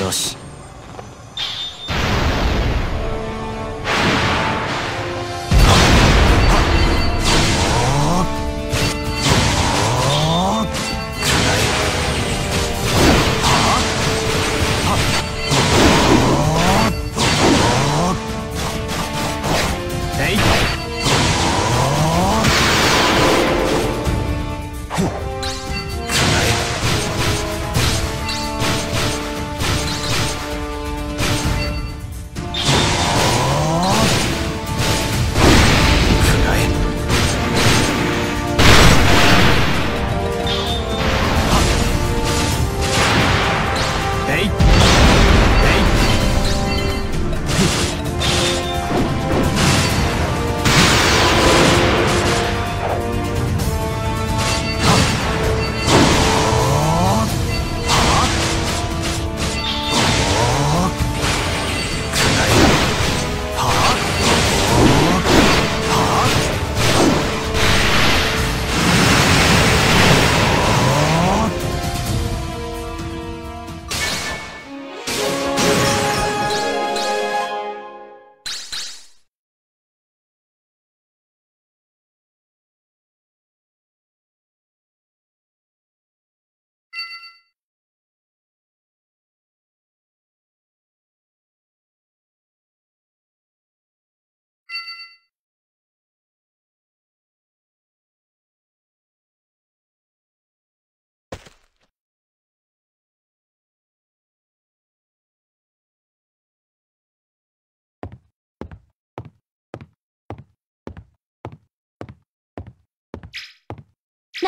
よし。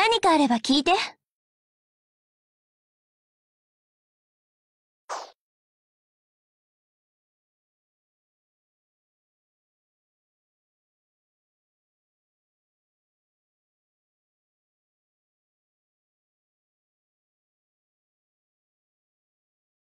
何かあれば聞いて。